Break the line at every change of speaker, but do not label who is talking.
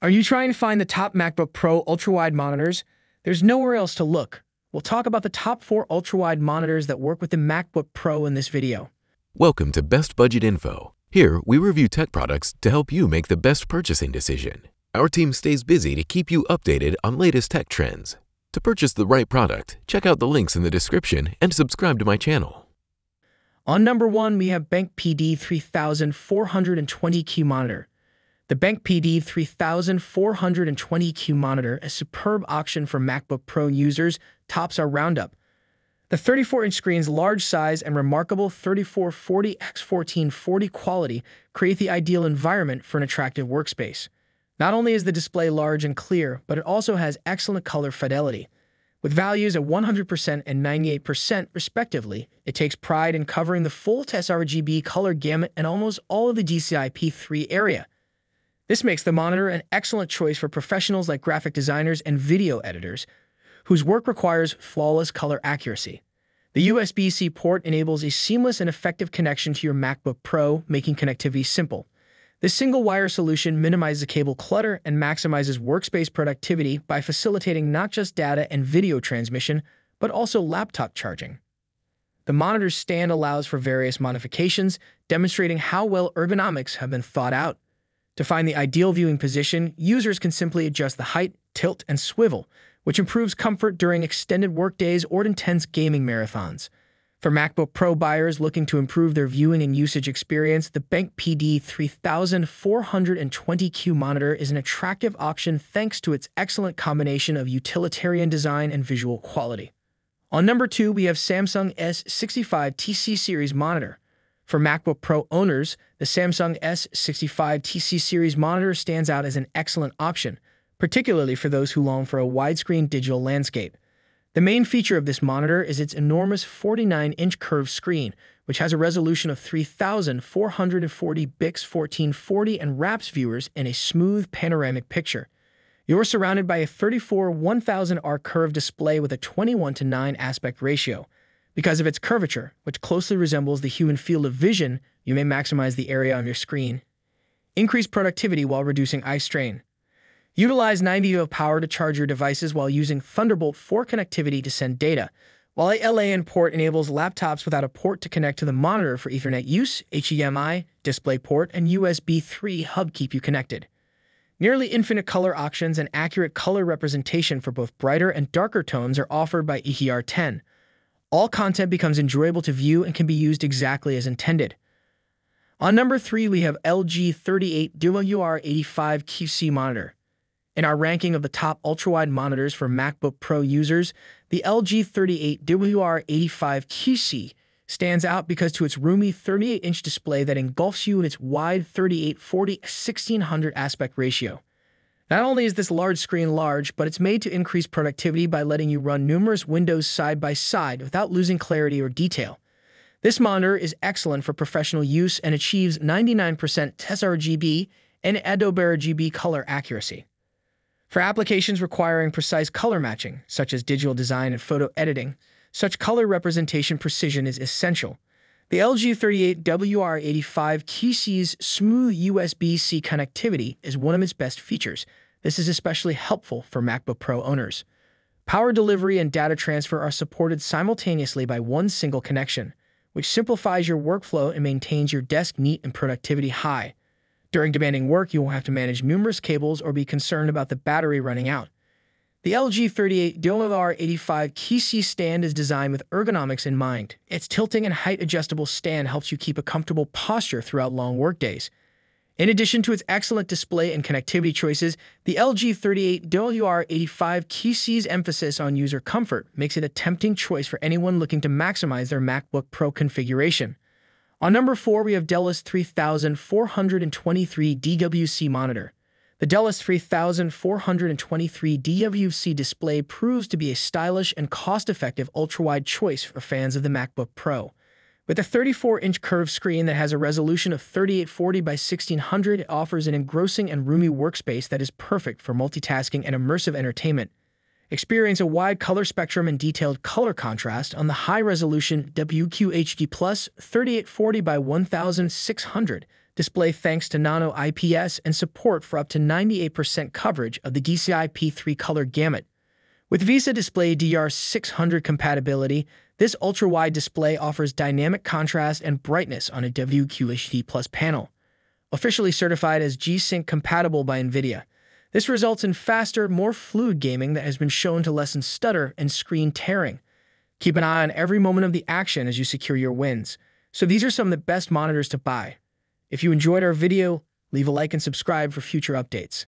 Are you trying to find the top MacBook Pro ultra-wide monitors? There's nowhere else to look. We'll talk about the top four ultra-wide monitors that work with the MacBook Pro in this video.
Welcome to Best Budget Info. Here, we review tech products to help you make the best purchasing decision. Our team stays busy to keep you updated on latest tech trends. To purchase the right product, check out the links in the description and subscribe to my channel.
On number one, we have Benq PD 3420Q monitor. The Benq PD 3420Q monitor, a superb option for MacBook Pro users, tops our roundup. The 34-inch screen's large size and remarkable 3440x1440 quality create the ideal environment for an attractive workspace. Not only is the display large and clear, but it also has excellent color fidelity. With values at 100% and 98% respectively, it takes pride in covering the full sRGB color gamut and almost all of the DCI-P3 area. This makes the monitor an excellent choice for professionals like graphic designers and video editors, whose work requires flawless color accuracy. The USB-C port enables a seamless and effective connection to your MacBook Pro, making connectivity simple. This single-wire solution minimizes cable clutter and maximizes workspace productivity by facilitating not just data and video transmission, but also laptop charging. The monitor's stand allows for various modifications, demonstrating how well ergonomics have been thought out. To find the ideal viewing position, users can simply adjust the height, tilt, and swivel, which improves comfort during extended workdays or intense gaming marathons. For MacBook Pro buyers looking to improve their viewing and usage experience, the Benq PD 3420Q monitor is an attractive option thanks to its excellent combination of utilitarian design and visual quality. On number two, we have Samsung S65 TC series monitor. For MacBook Pro owners, the Samsung S65 TC series monitor stands out as an excellent option, particularly for those who long for a widescreen digital landscape. The main feature of this monitor is its enormous 49-inch curved screen, which has a resolution of 3440 bix 1440 and wraps viewers in a smooth panoramic picture. You're surrounded by a 34 1000R curved display with a 21 to 9 aspect ratio. Because of its curvature, which closely resembles the human field of vision, you may maximize the area on your screen. Increase productivity while reducing eye strain. Utilize 90 of power to charge your devices while using Thunderbolt 4 connectivity to send data, while a LAN port enables laptops without a port to connect to the monitor for Ethernet use, HDMI, DisplayPort, and USB 3 hub keep you connected. Nearly infinite color options and accurate color representation for both brighter and darker tones are offered by HDR10, all content becomes enjoyable to view and can be used exactly as intended. On number 3, we have LG 38WR85QC monitor. In our ranking of the top ultra-wide monitors for MacBook Pro users, the LG 38WR85QC stands out because to its roomy 38-inch display that engulfs you in its wide 3840-1600 aspect ratio. Not only is this large screen large, but it's made to increase productivity by letting you run numerous windows side by side without losing clarity or detail. This monitor is excellent for professional use and achieves 99% sRGB and Adobe RGB color accuracy. For applications requiring precise color matching, such as digital design and photo editing, such color representation precision is essential. The LG 38WR85QC's smooth USB-C connectivity is one of its best features. This is especially helpful for MacBook Pro owners. Power delivery and data transfer are supported simultaneously by one single connection, which simplifies your workflow and maintains your desk neat and productivity high. During demanding work, you won't have to manage numerous cables or be concerned about the battery running out. The LG 38WR85 QC stand is designed with ergonomics in mind. Its tilting and height adjustable stand helps you keep a comfortable posture throughout long workdays. In addition to its excellent display and connectivity choices, the LG 38WR85 QC's emphasis on user comfort makes it a tempting choice for anyone looking to maximize their MacBook Pro configuration. On number 4, we have Dell S 3423 DWC monitor. The Dell S 3423 DWC display proves to be a stylish and cost-effective ultra-wide choice for fans of the MacBook Pro. With a 34-inch curved screen that has a resolution of 3840 by 1600, it offers an engrossing and roomy workspace that is perfect for multitasking and immersive entertainment. Experience a wide color spectrum and detailed color contrast on the high-resolution WQHD Plus 3840 by 1600 display thanks to nano IPS and support for up to 98% coverage of the DCI P3 color gamut. With VESA Display DR600 compatibility, this ultra-wide display offers dynamic contrast and brightness on a WQHD Plus panel. Officially certified as G-Sync compatible by NVIDIA, this results in faster, more fluid gaming that has been shown to lessen stutter and screen tearing. Keep an eye on every moment of the action as you secure your wins. So these are some of the best monitors to buy. If you enjoyed our video, leave a like and subscribe for future updates.